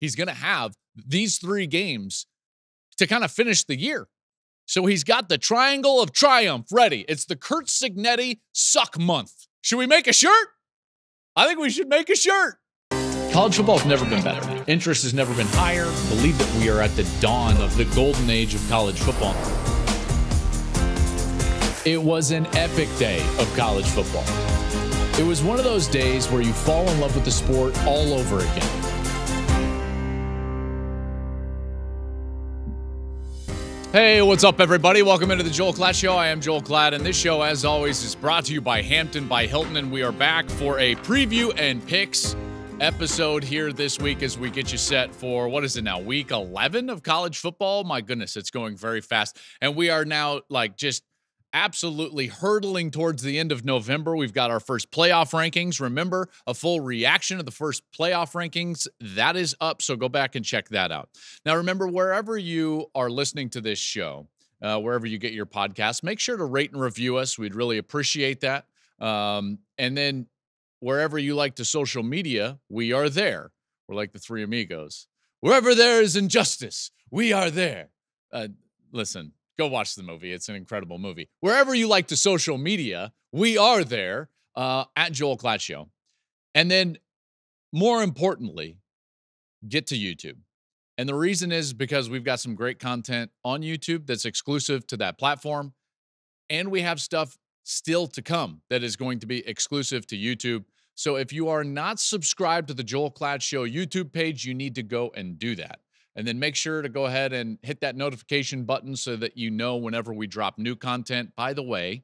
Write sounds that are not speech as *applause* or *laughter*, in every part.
he's going to have these three games to kind of finish the year. So he's got the triangle of triumph ready. It's the Kurt Cignetti suck month. Should we make a shirt? I think we should make a shirt. College football has never been better. Interest has never been higher. Believe that we are at the dawn of the golden age of college football. It was an epic day of college football. It was one of those days where you fall in love with the sport all over again. Hey, what's up, everybody? Welcome into the Joel Klatt Show. I am Joel Klatt, and this show, as always, is brought to you by Hampton by Hilton, and we are back for a preview and picks episode here this week as we get you set for what is it now, week 11 of college football? My goodness, it's going very fast. And we are now like just absolutely hurtling towards the end of November. We've got our first playoff rankings. Remember, a full reaction of the first playoff rankings that is up. So go back and check that out. Now, remember, wherever you are listening to this show, uh, wherever you get your podcast, make sure to rate and review us. We'd really appreciate that. Um, and then wherever you like to social media, we are there. We're like the three amigos. Wherever there is injustice, we are there. Uh, listen, go watch the movie. It's an incredible movie. Wherever you like to social media, we are there uh, at Joel Klatt Show. And then, more importantly, get to YouTube. And the reason is because we've got some great content on YouTube that's exclusive to that platform. And we have stuff still to come that is going to be exclusive to YouTube. So if you are not subscribed to the Joel Klatt Show YouTube page, you need to go and do that. And then make sure to go ahead and hit that notification button so that you know whenever we drop new content. By the way,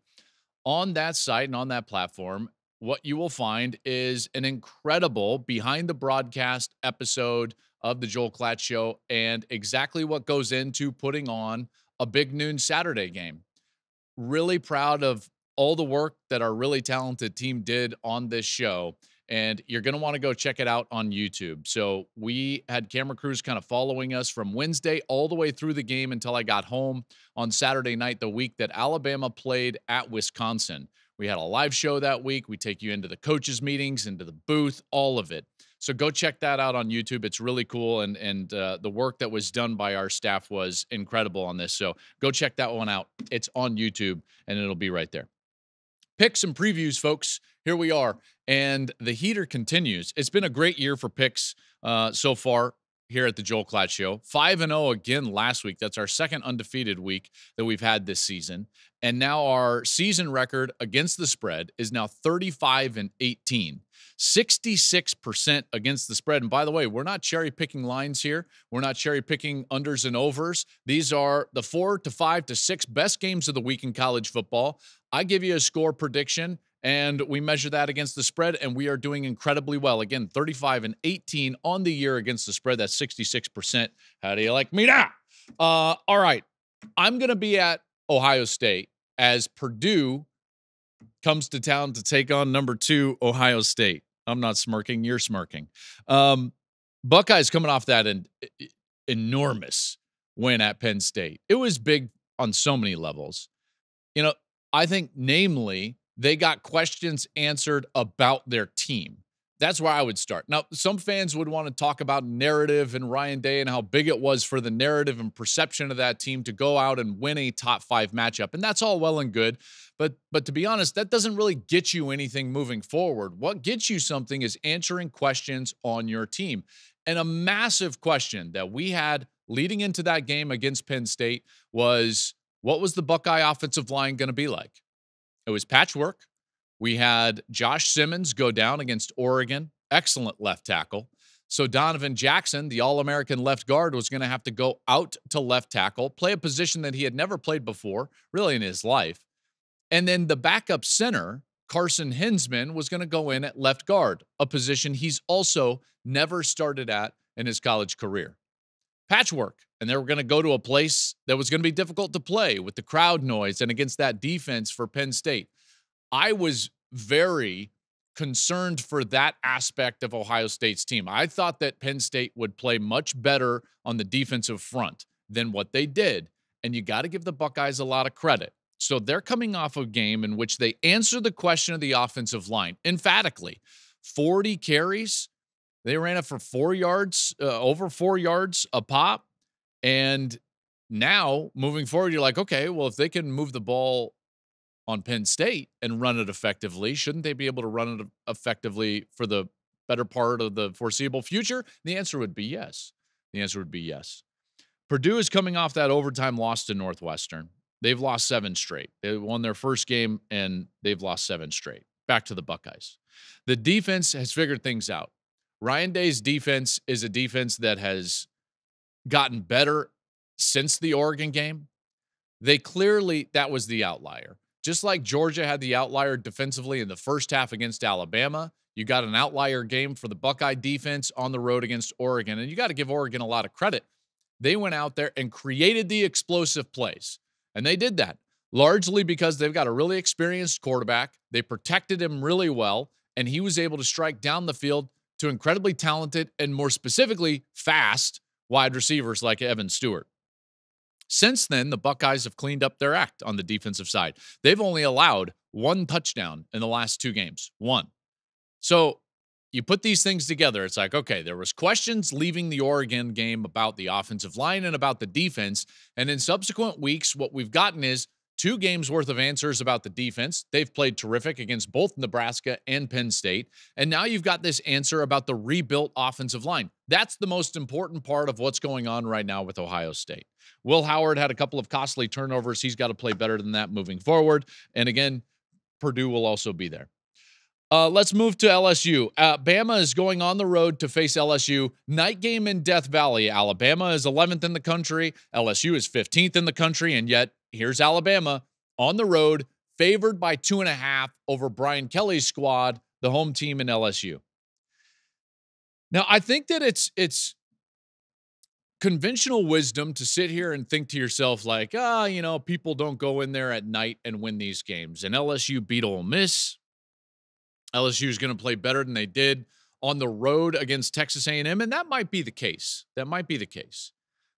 on that site and on that platform, what you will find is an incredible behind the broadcast episode of the Joel Klatt Show and exactly what goes into putting on a big noon Saturday game. Really proud of all the work that our really talented team did on this show and you're going to want to go check it out on YouTube. So we had camera crews kind of following us from Wednesday all the way through the game until I got home on Saturday night, the week that Alabama played at Wisconsin. We had a live show that week. We take you into the coaches' meetings, into the booth, all of it. So go check that out on YouTube. It's really cool, and and uh, the work that was done by our staff was incredible on this. So go check that one out. It's on YouTube, and it'll be right there picks and previews, folks. Here we are. And the heater continues. It's been a great year for picks uh, so far here at the Joel Klatt Show. 5 and 0 again last week. That's our second undefeated week that we've had this season. And now our season record against the spread is now 35 and 18. 66% against the spread. And by the way, we're not cherry picking lines here. We're not cherry picking unders and overs. These are the four to five to six best games of the week in college football. I give you a score prediction and we measure that against the spread, and we are doing incredibly well. Again, 35 and 18 on the year against the spread. That's 66%. How do you like me now? Uh, all right. I'm going to be at Ohio State as Purdue comes to town to take on number two, Ohio State. I'm not smirking, you're smirking. Um, Buckeyes coming off that en- enormous win at Penn State. It was big on so many levels. You know, I think, namely, they got questions answered about their team. That's where I would start. Now, some fans would want to talk about narrative and Ryan Day and how big it was for the narrative and perception of that team to go out and win a top five matchup. And that's all well and good. But but to be honest, that doesn't really get you anything moving forward. What gets you something is answering questions on your team. And a massive question that we had leading into that game against Penn State was what was the Buckeye offensive line going to be like? It was patchwork. We had Josh Simmons go down against Oregon, excellent left tackle. So Donovan Jackson, the All American left guard, was going to have to go out to left tackle, play a position that he had never played before, really in his life. And then the backup center, Carson Hinzman, was going to go in at left guard, a position he's also never started at in his college career. Patchwork. And they were going to go to a place that was going to be difficult to play with the crowd noise and against that defense for Penn State. I was very concerned for that aspect of Ohio State's team. I thought that Penn State would play much better on the defensive front than what they did. And you got to give the Buckeyes a lot of credit. So they're coming off a game in which they answer the question of the offensive line emphatically 40 carries, They ran it for four yards, uh, over four yards a pop. And now moving forward, you're like, okay, well, if they can move the ball on Penn State and run it effectively, shouldn't they be able to run it effectively for the better part of the foreseeable future? The answer would be yes. The answer would be yes. Purdue is coming off that overtime loss to Northwestern. They've lost seven straight. They won their first game and they've lost seven straight. Back to the Buckeyes. The defense has figured things out. Ryan Day's defense is a defense that has gotten better since the Oregon game. They clearly, that was the outlier. Just like Georgia had the outlier defensively in the first half against Alabama, you got an outlier game for the Buckeye defense on the road against Oregon. And you got to give Oregon a lot of credit. They went out there and created the explosive plays. And they did that largely because they've got a really experienced quarterback. They protected him really well, and he was able to strike down the field to incredibly talented and more specifically fast wide receivers like Evan Stewart. Since then, the Buckeyes have cleaned up their act on the defensive side. They've only allowed one touchdown in the last two games. One. So you put these things together, it's like, okay, there was questions leaving the Oregon game about the offensive line and about the defense. And in subsequent weeks, what we've gotten is two games worth of answers about the defense. They've played terrific against both Nebraska and Penn State. And now you've got this answer about the rebuilt offensive line. That's the most important part of what's going on right now with Ohio State. Will Howard had a couple of costly turnovers. He's got to play better than that moving forward. And again, Purdue will also be there. Uh, let's move to LSU. Uh, Bama is going on the road to face LSU. Night game in Death Valley. Alabama is 11th in the country. LSU is 15th in the country. And yet, here's Alabama on the road, favored by two and a half over Brian Kelly's squad, the home team in LSU. Now, I think that it's it's conventional wisdom to sit here and think to yourself like, ah, you know, people don't go in there at night and win these games. And LSU beat Ole Miss. LSU is going to play better than they did on the road against Texas A&M, and that might be the case. That might be the case.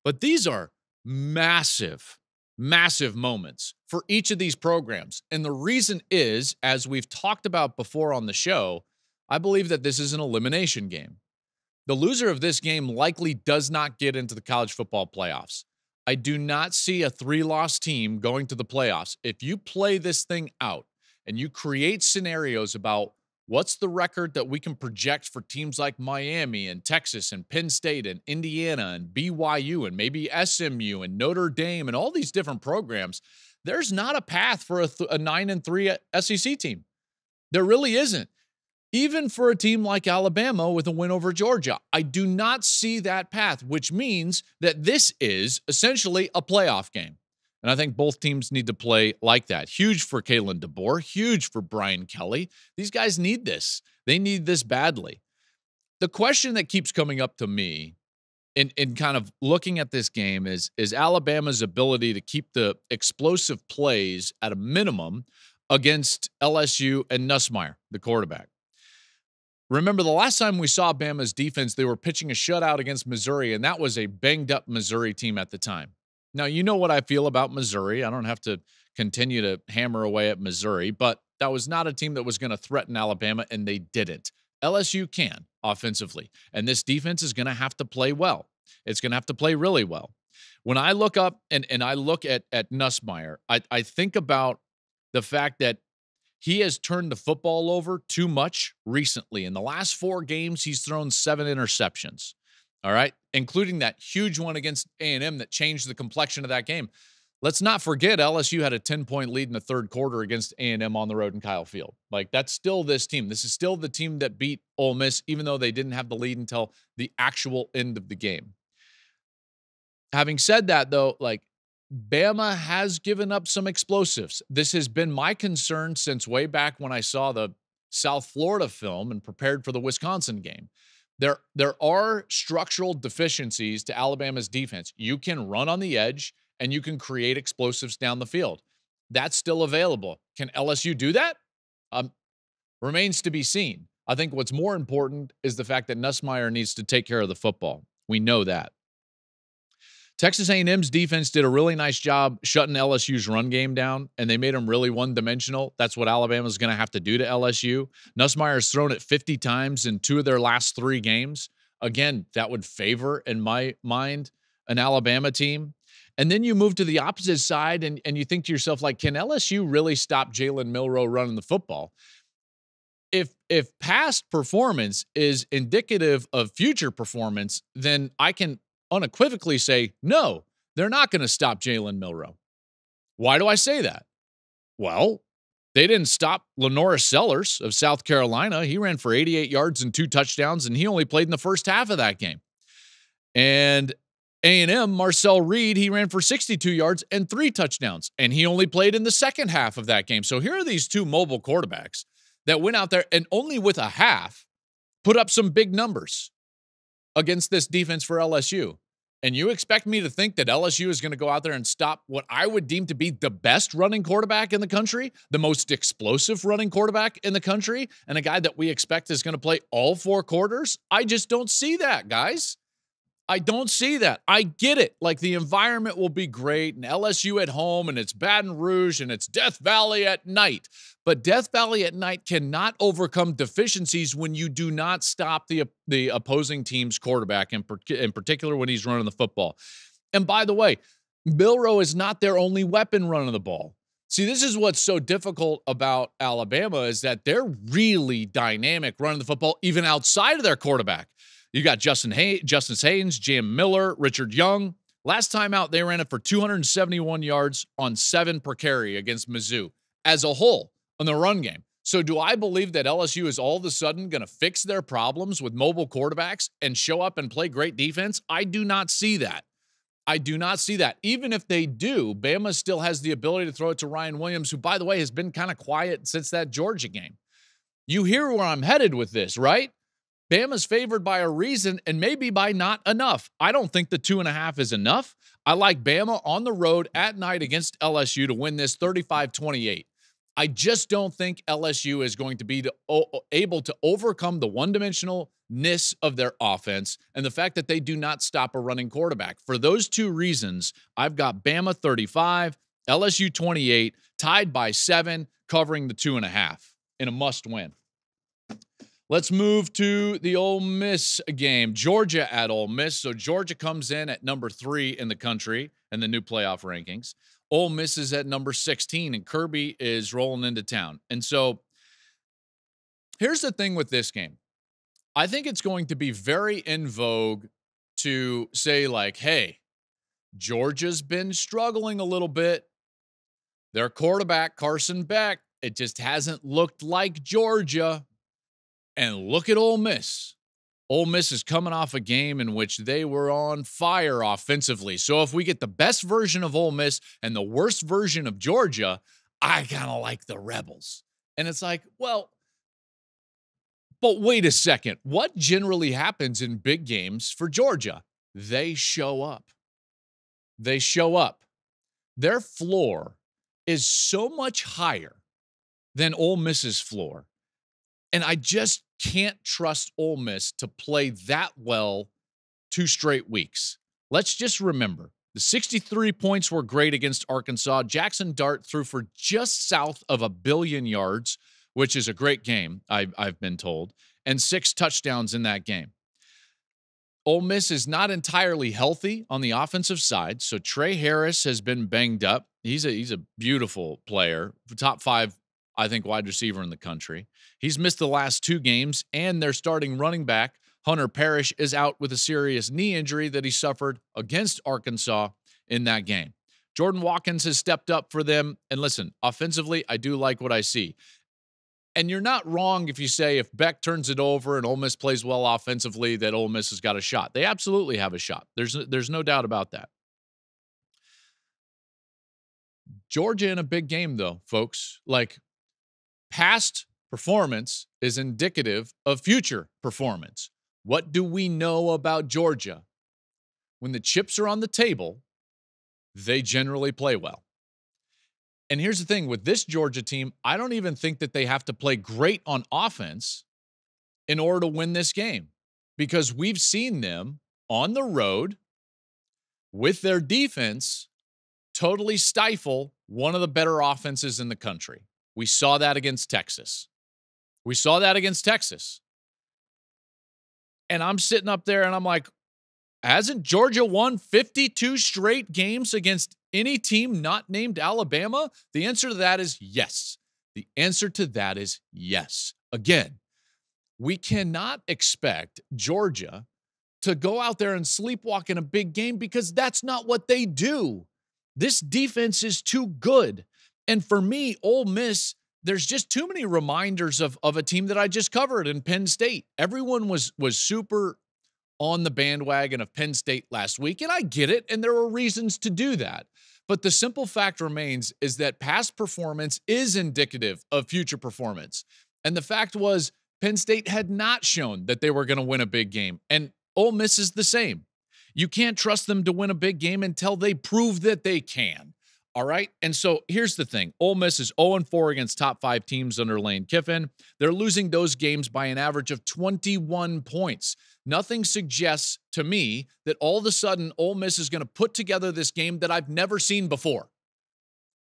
But these are massive massive moments for each of these programs. And the reason is, as we've talked about before on the show, I believe that this is an elimination game. The loser of this game likely does not get into the college football playoffs. I do not see a three loss team going to the playoffs. If you play this thing out and you create scenarios about What's the record that we can project for teams like Miami and Texas and Penn State and Indiana and BYU and maybe SMU and Notre Dame and all these different programs? There's not a path for a, th- a 9 and 3 uh, SEC team. There really isn't. Even for a team like Alabama with a win over Georgia, I do not see that path, which means that this is essentially a playoff game. And I think both teams need to play like that. Huge for Kalen DeBoer, huge for Brian Kelly. These guys need this. They need this badly. The question that keeps coming up to me in, in kind of looking at this game is, is Alabama's ability to keep the explosive plays at a minimum against LSU and Nussmeier, the quarterback. Remember the last time we saw Bama's defense, they were pitching a shutout against Missouri, and that was a banged up Missouri team at the time. Now, you know what I feel about Missouri. I don't have to continue to hammer away at Missouri, but that was not a team that was going to threaten Alabama, and they didn't. LSU can offensively, and this defense is going to have to play well. It's going to have to play really well. When I look up and, and I look at, at Nussmeier, I, I think about the fact that he has turned the football over too much recently. In the last four games, he's thrown seven interceptions. All right, including that huge one against A&M that changed the complexion of that game. Let's not forget LSU had a 10-point lead in the third quarter against A&M on the road in Kyle Field. Like that's still this team. This is still the team that beat Ole Miss even though they didn't have the lead until the actual end of the game. Having said that though, like Bama has given up some explosives. This has been my concern since way back when I saw the South Florida film and prepared for the Wisconsin game. There, there are structural deficiencies to Alabama's defense. You can run on the edge and you can create explosives down the field. That's still available. Can LSU do that? Um, remains to be seen. I think what's more important is the fact that Nussmeier needs to take care of the football. We know that. Texas A&M's defense did a really nice job shutting LSU's run game down, and they made them really one-dimensional. That's what Alabama's going to have to do to LSU. Nussmeier's thrown it 50 times in two of their last three games. Again, that would favor, in my mind, an Alabama team. And then you move to the opposite side, and, and you think to yourself, like, can LSU really stop Jalen Milroe running the football? If if past performance is indicative of future performance, then I can unequivocally say, no, they're not going to stop Jalen Milroe. Why do I say that? Well, they didn't stop LaNorris Sellers of South Carolina. He ran for 88 yards and two touchdowns, and he only played in the first half of that game. And A&M, Marcel Reed, he ran for 62 yards and three touchdowns, and he only played in the second half of that game. So here are these two mobile quarterbacks that went out there and only with a half put up some big numbers against this defense for LSU. And you expect me to think that LSU is going to go out there and stop what I would deem to be the best running quarterback in the country, the most explosive running quarterback in the country, and a guy that we expect is going to play all four quarters? I just don't see that, guys. I don't see that. I get it. Like the environment will be great and LSU at home and it's Baton Rouge and it's Death Valley at night. But Death Valley at night cannot overcome deficiencies when you do not stop the the opposing team's quarterback in, in particular when he's running the football. And by the way, Milroe is not their only weapon running the ball. See, this is what's so difficult about Alabama is that they're really dynamic running the football even outside of their quarterback. You got Justin Hay- Justice Haynes, Jam Miller, Richard Young. Last time out, they ran it for 271 yards on seven per carry against Mizzou as a whole on the run game. So, do I believe that LSU is all of a sudden going to fix their problems with mobile quarterbacks and show up and play great defense? I do not see that. I do not see that. Even if they do, Bama still has the ability to throw it to Ryan Williams, who, by the way, has been kind of quiet since that Georgia game. You hear where I'm headed with this, right? Bama's favored by a reason and maybe by not enough. I don't think the two and a half is enough. I like Bama on the road at night against LSU to win this 35 28. I just don't think LSU is going to be to, o- able to overcome the one dimensionalness of their offense and the fact that they do not stop a running quarterback. For those two reasons, I've got Bama 35, LSU 28, tied by seven, covering the two and a half in a must win. Let's move to the Ole Miss game. Georgia at Ole Miss. So Georgia comes in at number three in the country in the new playoff rankings. Ole Miss is at number 16, and Kirby is rolling into town. And so here's the thing with this game. I think it's going to be very in vogue to say, like, hey, Georgia's been struggling a little bit. Their quarterback, Carson Beck, it just hasn't looked like Georgia. And look at Ole Miss. Ole Miss is coming off a game in which they were on fire offensively. So if we get the best version of Ole Miss and the worst version of Georgia, I kind of like the Rebels. And it's like, well, but wait a second. What generally happens in big games for Georgia? They show up. They show up. Their floor is so much higher than Ole Miss's floor and I just can't trust Ole Miss to play that well two straight weeks. Let's just remember the 63 points were great against Arkansas. Jackson Dart threw for just south of a billion yards, which is a great game, I've, been told, and six touchdowns in that game. Ole Miss is not entirely healthy on the offensive side, so Tre Harris has been banged up. He's a he's a beautiful player, top five I think, wide receiver in the country. He's missed the last two games, and their starting running back, Hunter Parrish, is out with a serious knee injury that he suffered against Arkansas in that game. Jordan Watkins has stepped up for them. And listen, offensively, I do like what I see. And you're not wrong if you say if Beck turns it over and Ole Miss plays well offensively, that Ole Miss has got a shot. They absolutely have a shot. There's there's no doubt about that. Georgia in a big game, though, folks. Like past performance is indicative of future performance. What do we know about Georgia? When the chips are on the table, they generally play well. And here's the thing with this Georgia team, I don't even think that they have to play great on offense in order to win this game because we've seen them on the road with their defense, totally stifle one of the better offenses in the country. We saw that against Texas. We saw that against Texas. And I'm sitting up there and I'm like, hasn't Georgia won 52 straight games against any team not named Alabama? The answer to that is yes. The answer to that is yes. Again, we cannot expect Georgia to go out there and sleepwalk in a big game because that's not what they do. This defense is too good. And for me, Ole Miss, there's just too many reminders of, of a team that I just covered in Penn State. Everyone was was super on the bandwagon of Penn State last week, and I get it, and there are reasons to do that. But the simple fact remains is that past performance is indicative of future performance. And the fact was, Penn State had not shown that they were going to win a big game. And Ole Miss is the same. You can't trust them to win a big game until they prove that they can. All right. And so here's the thing Ole Miss is 0 4 against top five teams under Lane Kiffin. They're losing those games by an average of 21 points. Nothing suggests to me that all of a sudden Ole Miss is going to put together this game that I've never seen before.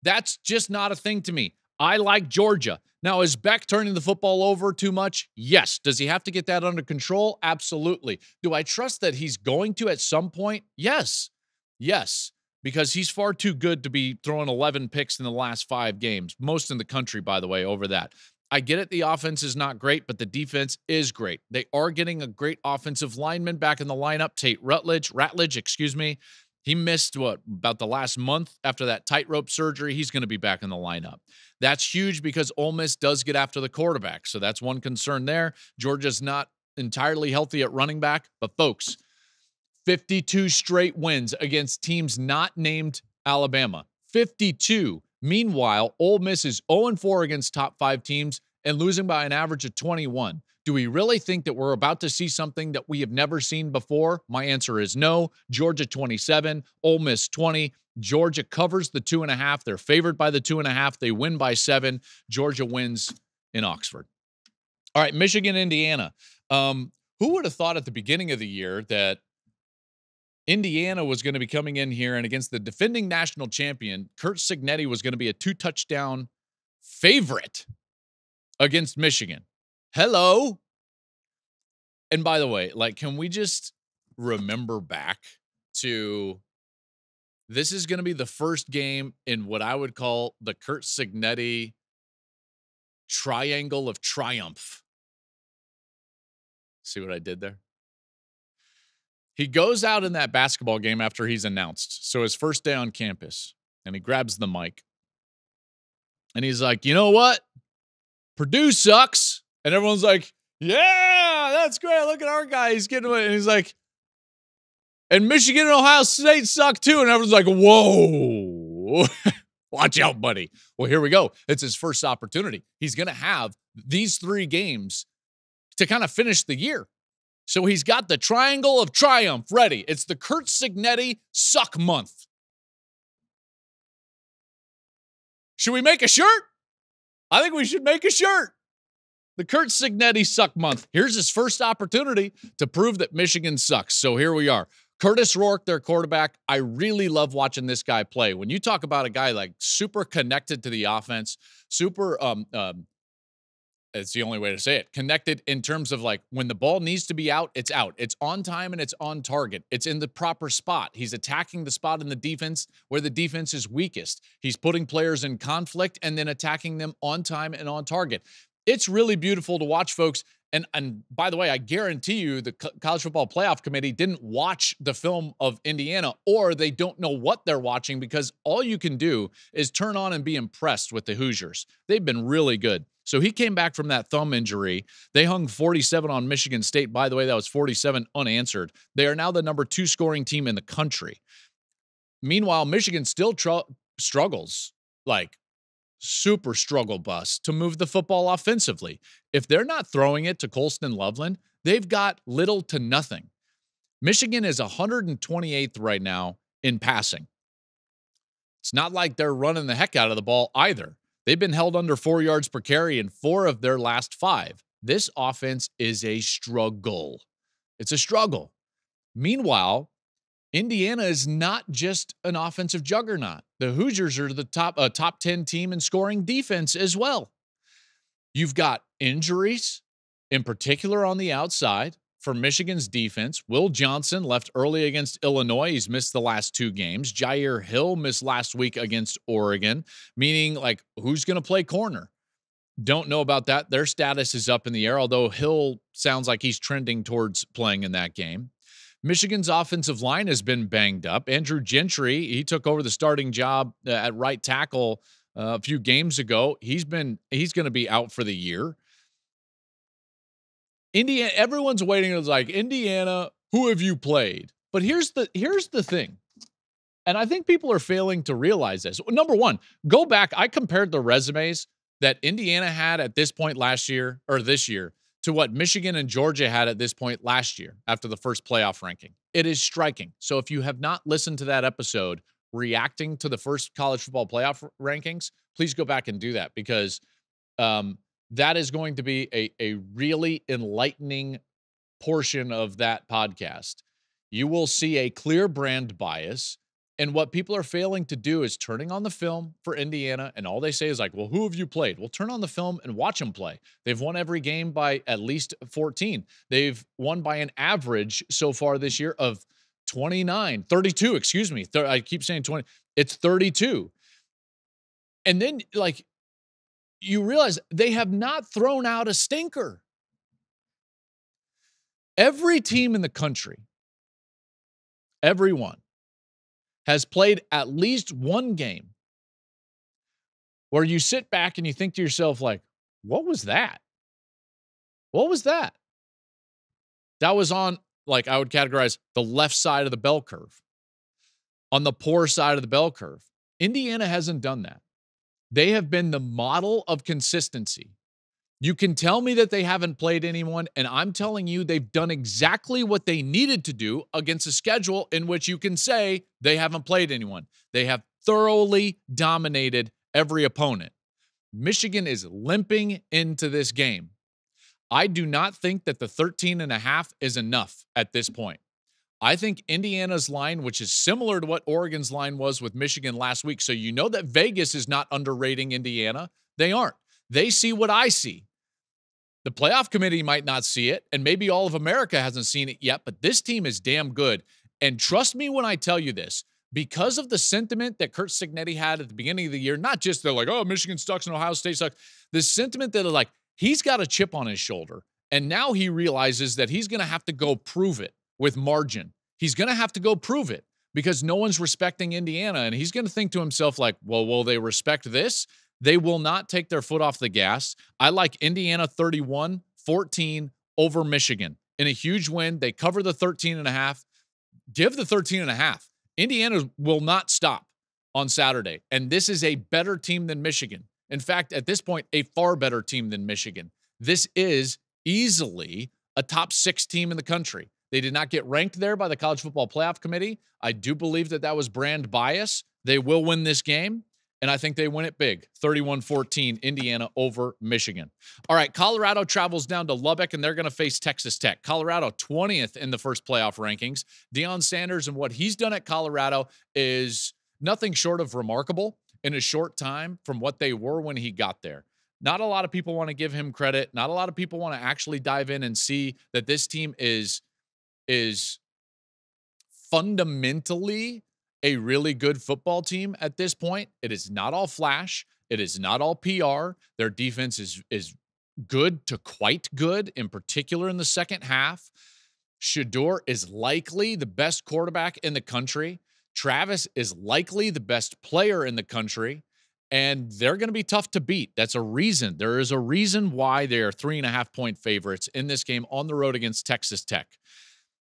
That's just not a thing to me. I like Georgia. Now, is Beck turning the football over too much? Yes. Does he have to get that under control? Absolutely. Do I trust that he's going to at some point? Yes. Yes because he's far too good to be throwing 11 picks in the last five games, most in the country, by the way, over that. I get it. The offense is not great, but the defense is great. They are getting a great offensive lineman back in the lineup. Tate Rutledge, Ratledge, excuse me. He missed what about the last month after that tightrope surgery. He's going to be back in the lineup. That's huge because Ole Miss does get after the quarterback. So that's one concern there. Georgia's not entirely healthy at running back, but folks, 52 straight wins against teams not named Alabama. 52. Meanwhile, Ole Miss is 0 4 against top five teams and losing by an average of 21. Do we really think that we're about to see something that we have never seen before? My answer is no. Georgia 27, Ole Miss 20. Georgia covers the two and a half. They're favored by the two and a half. They win by seven. Georgia wins in Oxford. All right, Michigan, Indiana. Um, who would have thought at the beginning of the year that Indiana was going to be coming in here and against the defending national champion, Kurt Cignetti was going to be a two touchdown favorite against Michigan. Hello. And by the way, like, can we just remember back to this is going to be the first game in what I would call the Kurt Cignetti triangle of triumph. See what I did there? He goes out in that basketball game after he's announced. So his first day on campus, and he grabs the mic. And he's like, you know what? Purdue sucks. And everyone's like, yeah, that's great. Look at our guy. He's getting away. And he's like, and Michigan and Ohio State suck too. And everyone's like, whoa. *laughs* Watch out, buddy. Well, here we go. It's his first opportunity. He's going to have these three games to kind of finish the year. So he's got the triangle of triumph ready. It's the Kurt Cignetti suck month. Should we make a shirt? I think we should make a shirt. The Kurt Cignetti suck month. Here's his first opportunity to prove that Michigan sucks. So here we are. Kurtis Rourke, their quarterback. I really love watching this guy play. When you talk about a guy like super connected to the offense, super um, um, it's the only way to say it. Connected in terms of like when the ball needs to be out, it's out. It's on time and it's on target. It's in the proper spot. He's attacking the spot in the defense where the defense is weakest. He's putting players in conflict and then attacking them on time and on target. It's really beautiful to watch, folks. And and by the way, I guarantee you the college football playoff committee didn't watch the film of Indiana or they don't know what they're watching because all you can do is turn on and be impressed with the Hoosiers. They've been really good. So he came back from that thumb injury. They hung 47 on Michigan State. By the way, that was 47 unanswered. They are now the number 2 scoring team in the country. Meanwhile, Michigan still tr- struggles like super struggle bus to move the football offensively. If they're not throwing it to Colston Loveland, they've got little to nothing. Michigan is 128th right now in passing. It's not like they're running the heck out of the ball either. They've been held under four yards per carry in four of their last five. This offense is a struggle. It's a struggle. Meanwhile, Indiana is not just an offensive juggernaut. The Hoosiers are the top a top 10 team in scoring defense as well. You've got injuries, in particular on the outside for Michigan's defense. Will Johnson left early against Illinois. He's missed the last two games. Jyaire Hill missed last week against Oregon, meaning like who's going to play corner? Don't know about that. Their status is up in the air, although Hill sounds like he's trending towards playing in that game. Michigan's offensive line has been banged up. Andrew Gentry, he took over the starting job uh, at right tackle uh, a few games ago. He's been he's going to be out for the year. Indiana, everyone's waiting. It's like Indiana, who have you played? But here's the here's the thing, and I think people are failing to realize this. Number one, go back. I compared the resumes that Indiana had at this point last year or this year to what Michigan and Georgia had at this point last year after the first playoff ranking. It is striking. So if you have not listened to that episode reacting to the first college football playoff rankings, please go back and do that because um, that is going to be a, a really enlightening portion of that podcast. You will see a clear brand bias and what people are failing to do is turning on the film for Indiana, and all they say is like, well, who have you played? Well, turn on the film and watch them play. They've won every game by at least 14. They've won by an average so far this year of 29, 32, excuse me. I keep saying 20. It's 32. And then, like, you realize they have not thrown out a stinker. Every team in the country, everyone, has played at least one game where you sit back and you think to yourself, like, what was that? What was that? That was on, like, I would categorize the left side of the bell curve, on the poor side of the bell curve. Indiana hasn't done that. They have been the model of consistency you can tell me that they haven't played anyone, and I'm telling you they've done exactly what they needed to do against a schedule in which you can say they haven't played anyone. They have thoroughly dominated every opponent. Michigan is limping into this game. I do not think that the 13 and a half is enough at this point. I think Indiana's line, which is similar to what Oregon's line was with Michigan last week. So you know that Vegas is not underrating Indiana. They aren't. They see what I see. The playoff committee might not see it, and maybe all of America hasn't seen it yet, but this team is damn good. And trust me when I tell you this, because of the sentiment that Kurt Cignetti had at the beginning of the year, not just they're like, oh, Michigan sucks and Ohio State sucks, the sentiment that like, he's got a chip on his shoulder. And now he realizes that he's going to have to go prove it with margin. He's going to have to go prove it because no one's respecting Indiana. And he's going to think to himself, like, well, will they respect this? They will not take their foot off the gas. I like Indiana 31 14 over Michigan in a huge win. They cover the 13 and a half. Give the 13 and a half. Indiana will not stop on Saturday. And this is a better team than Michigan. In fact, at this point, a far better team than Michigan. This is easily a top six team in the country. They did not get ranked there by the College Football Playoff Committee. I do believe that that was brand bias. They will win this game and I think they win it big 31 14, Indiana over Michigan. All right, Colorado travels down to Lubbock and they're going to face Texas Tech. Colorado 20th in the first playoff rankings. Deion Sanders and what he's done at Colorado is nothing short of remarkable in a short time from what they were when he got there. Not a lot of people want to give him credit. Not a lot of people want to actually dive in and see that this team is is fundamentally a really good football team at this point. It is not all flash. It is not all PR. Their defense is is good to quite good, in particular in the second half. Shedeur is likely the best quarterback in the country. Travis is likely the best player in the country, and they're going to be tough to beat. That's a reason. There is a reason why they are three and a half point favorites in this game on the road against Texas Tech.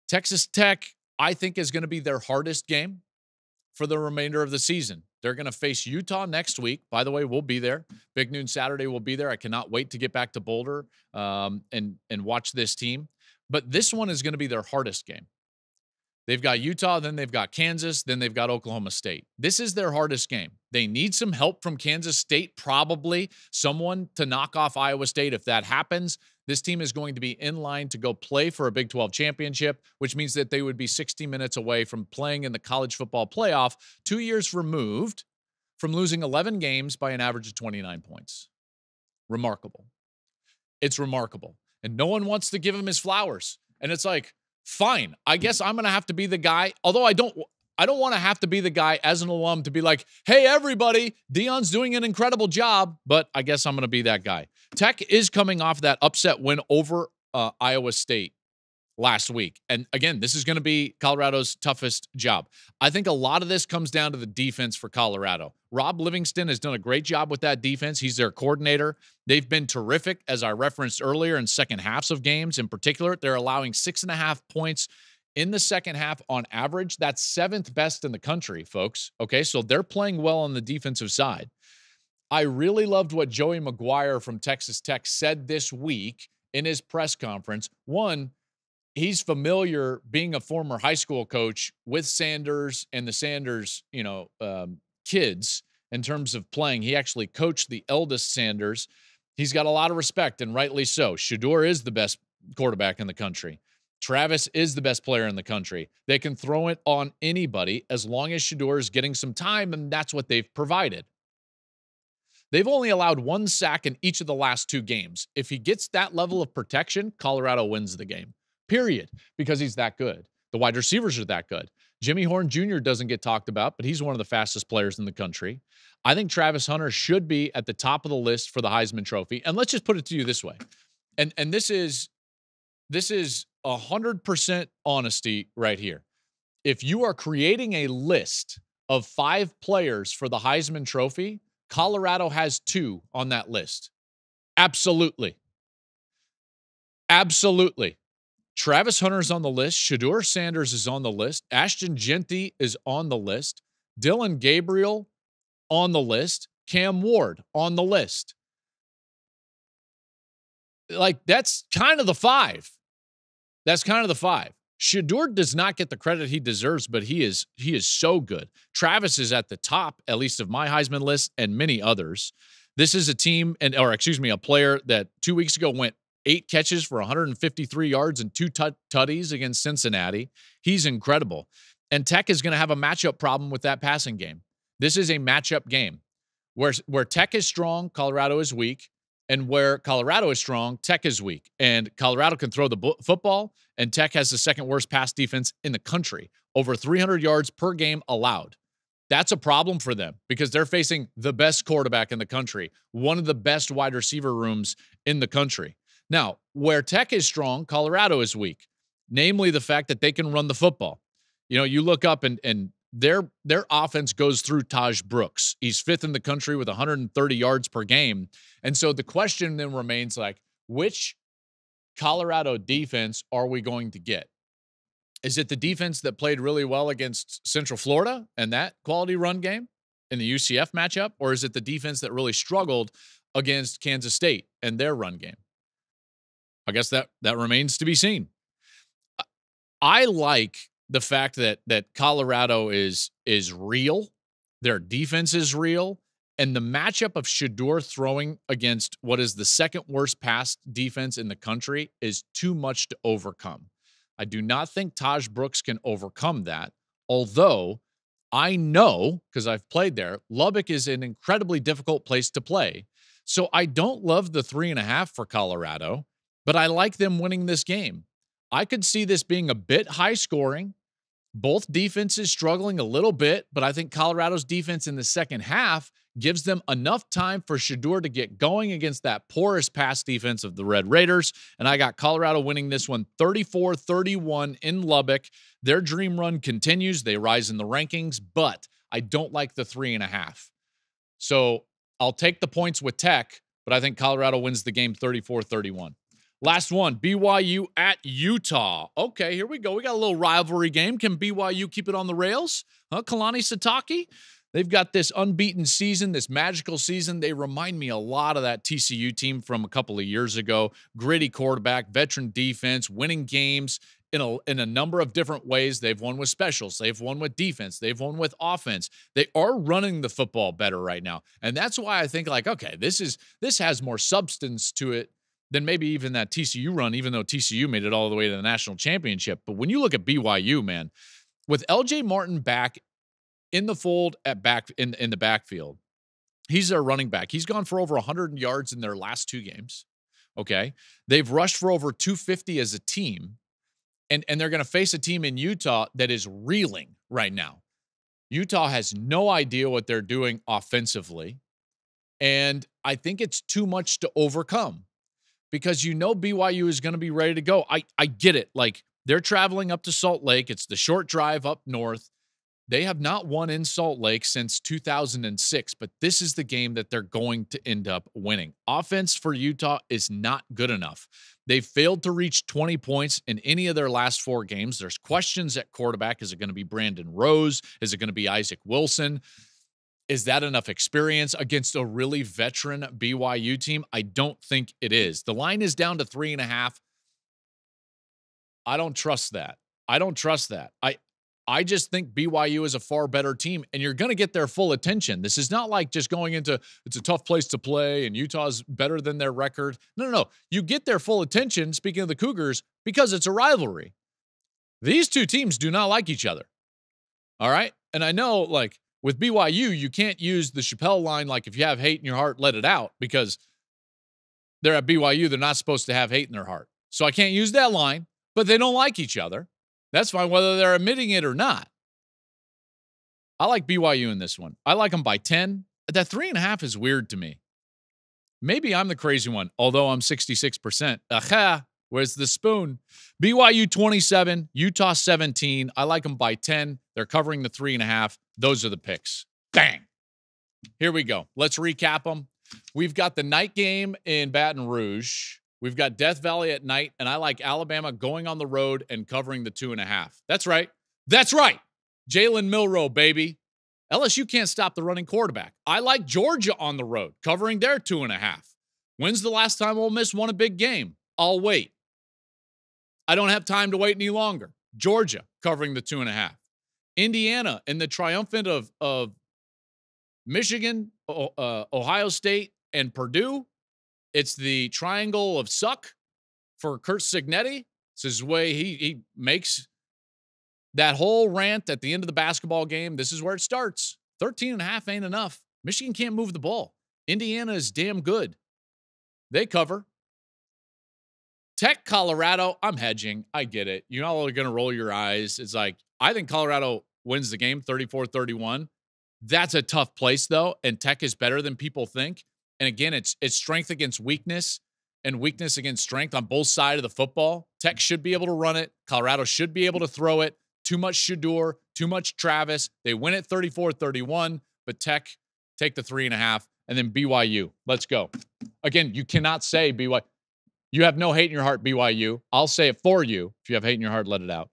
Texas Tech, I think, is going to be their hardest game for the remainder of the season. They're going to face Utah next week. By the way, we'll be there. Big Noon Saturday, we'll be there. I cannot wait to get back to Boulder um, and and watch this team. But this one is going to be their hardest game. They've got Utah, then they've got Kansas, then they've got Oklahoma State. This is their hardest game. They need some help from Kansas State, probably someone to knock off Iowa State. If that happens, This team is going to be in line to go play for a Big 12 championship, which means that they would be 60 minutes away from playing in the college football playoff, two years removed from losing 11 games by an average of 29 points. Remarkable. It's remarkable. And no one wants to give him his flowers. And it's like, fine, I guess I'm going to have to be the guy, although I don't I don't want to have to be the guy as an alum to be like, hey, everybody, Deion's doing an incredible job, but I guess I'm going to be that guy. Tech is coming off that upset win over uh, Iowa State last week. And again, this is going to be Colorado's toughest job. I think a lot of this comes down to the defense for Colorado. Rob Livingston has done a great job with that defense. He's their coordinator. They've been terrific, as I referenced earlier, in second halves of games in particular. They're allowing six and a half points in the second half on average. That's seventh best in the country, folks. Okay, so they're playing well on the defensive side. I really loved what Joey McGuire from Texas Tech said this week in his press conference. One, he's familiar being a former high school coach with Sanders and the Sanders, you know, um, kids in terms of playing. He actually coached the eldest Sanders. He's got a lot of respect, and rightly so. Shedeur is the best quarterback in the country. Travis is the best player in the country. They can throw it on anybody as long as Shedeur is getting some time, and that's what they've provided. They've only allowed one sack in each of the last two games. If he gets that level of protection, Colorado wins the game, period, because he's that good. The wide receivers are that good. Jimmy Horn Jr. doesn't get talked about, but he's one of the fastest players in the country. I think Travis Hunter should be at the top of the list for the Heisman Trophy. And let's just put it to you this way. And and this is this is 100% honesty right here. If you are creating a list of five players for the Heisman Trophy, Colorado has two on that list. Absolutely. Absolutely. Travis Hunter's on the list. Shedeur Sanders is on the list. Ashton Jeanty is on the list. Dillon Gabriel on the list. Cam Ward on the list. Like, that's kind of the five. That's kind of the five. Shedeur does not get the credit he deserves, but he is he is so good. Travis is at the top, at least of my Heisman list, and many others. This is a team, and or excuse me, a player that two weeks ago went eight catches for 153 yards and two tut- tutties against Cincinnati. He's incredible. And Tech is going to have a matchup problem with that passing game. This is a matchup game where where Tech is strong, Colorado is weak. And where Colorado is strong, Tech is weak. And Colorado can throw the bo- football, and Tech has the second worst pass defense in the country, over 300 yards per game allowed. That's a problem for them because they're facing the best quarterback in the country, one of the best wide receiver rooms in the country. Now, where Tech is strong, Colorado is weak, namely the fact that they can run the football. You know, you look up and and their their offense goes through Tahj Brooks. He's fifth in the country with 130 yards per game. And so the question then remains like which Colorado defense are we going to get? Is it the defense that played really well against Central Florida and that quality run game in the UCF matchup or is it the defense that really struggled against Kansas State and their run game? I guess that that remains to be seen. I like the fact that that Colorado is is real, their defense is real, and the matchup of Shedeur throwing against what is the second worst pass defense in the country is too much to overcome. I do not think Tahj Brooks can overcome that. Although I know because I've played there, Lubbock is an incredibly difficult place to play. So I don't love the three and a half for Colorado, but I like them winning this game. I could see this being a bit high scoring. Both defenses struggling a little bit, but I think Colorado's defense in the second half gives them enough time for Shedeur to get going against that porous pass defense of the Red Raiders. And I got Colorado winning this one 34 31 in Lubbock. Their dream run continues. They rise in the rankings, but I don't like the three and a half. So I'll take the points with Tech, but I think Colorado wins the game 34 31. Last one BYU at Utah. Okay, here we go. We got a little rivalry game. Can BYU keep it on the rails? Huh? Kalani Sitake? They've got this unbeaten season, this magical season. They remind me a lot of that TCU team from a couple of years ago. Gritty quarterback, veteran defense, winning games in a, in a number of different ways. They've won with specials, they've won with defense, they've won with offense. They are running the football better right now. And that's why I think like, okay, this is this has more substance to it than maybe even that TCU run, even though TCU made it all the way to the national championship. But when you look at BYU, man, with LJ Martin back in the fold at back in, in the backfield, he's their running back. He's gone for over 100 yards in their last two games. Okay. They've rushed for over 250 as a team. And, and they're going to face a team in Utah that is reeling right now. Utah has no idea what they're doing offensively. And I think it's too much to overcome because you know BYU is going to be ready to go. I, I get it. Like they're traveling up to Salt Lake, it's the short drive up north. They have not won in Salt Lake since 2006, but this is the game that they're going to end up winning. Offense for Utah is not good enough. They've failed to reach 20 points in any of their last four games. There's questions at quarterback. Is it going to be Brandon Rose? Is it going to be Isaac Wilson? Is that enough experience against a really veteran BYU team? I don't think it is. The line is down to three and a half. I don't trust that. I don't trust that. I I just think BYU is a far better team, and you're going to get their full attention. This is not like just going into it's a tough place to play and Utah's better than their record. No, no, no. You get their full attention, speaking of the Cougars, because it's a rivalry. These two teams do not like each other. All right. And I know, like, with BYU, you can't use the Chappelle line, like, if you have hate in your heart, let it out, because they're at BYU. They're not supposed to have hate in their heart. So I can't use that line, but they don't like each other. That's fine, whether they're admitting it or not. I like BYU in this one. I like them by 10. That three and a half is weird to me. Maybe I'm the crazy one, although I'm 66%. Aha, where's the spoon? BYU 27, Utah 17. I like them by 10. They're covering the three and a half. Those are the picks. Bang. Here we go. Let's recap them. We've got the night game in Baton Rouge. We've got Death Valley at night, and I like Alabama going on the road and covering the two and a half. That's right. That's right. Jalen Milroe, baby. LSU can't stop the running quarterback. I like Georgia on the road, covering their two and a half. When's the last time Ole Miss won a big game? I'll wait. I don't have time to wait any longer. Georgia covering the two and a half. Indiana in the triumphant of, of Michigan, uh, Ohio State, and Purdue it's the triangle of suck for Kurt Cignetti. It's his way he he makes that whole rant at the end of the basketball game. This is where it starts. 13 and a half ain't enough. Michigan can't move the ball. Indiana is damn good. They cover. Tech Colorado, I'm hedging. I get it. You all are going to roll your eyes. It's like, I think Colorado wins the game 34 31. That's a tough place, though. And Tech is better than people think. And again, it's it's strength against weakness and weakness against strength on both sides of the football. Tech should be able to run it. Colorado should be able to throw it. Too much Shedeur, too much Travis. They win it 34 31, but Tech take the three and a half. And then BYU. Let's go. Again, you cannot say BYU. You have no hate in your heart, BYU. I'll say it for you. If you have hate in your heart, let it out.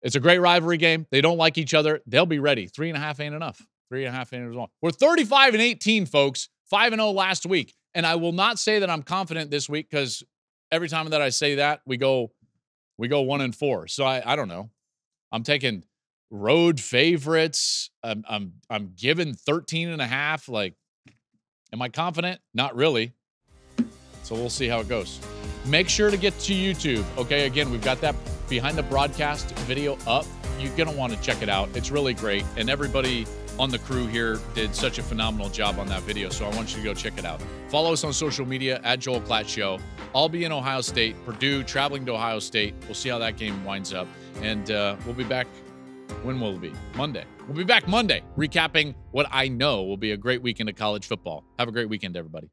It's a great rivalry game. They don't like each other. They'll be ready. Three and a half ain't enough. Three and a half ain't enough. We're 35 and 18, folks. 5 and 0 last week. And I will not say that I'm confident this week because every time that I say that, we go we go 1 and 4. So I I don't know. I'm taking road favorites. I'm I'm I'm given 13 and a half like am I confident? Not really. So we'll see how it goes. Make sure to get to YouTube. Okay, again, we've got that behind the broadcast video up. You're going to want to check it out. It's really great. And everybody on the crew here did such a phenomenal job on that video. So I want you to go check it out. Follow us on social media at Joel Klatt Show. I'll be in Ohio State, Purdue, traveling to Ohio State. We'll see how that game winds up. And uh, we'll be back. When will it be? Monday. We'll be back Monday, recapping what I know will be a great weekend of college football. Have a great weekend, everybody.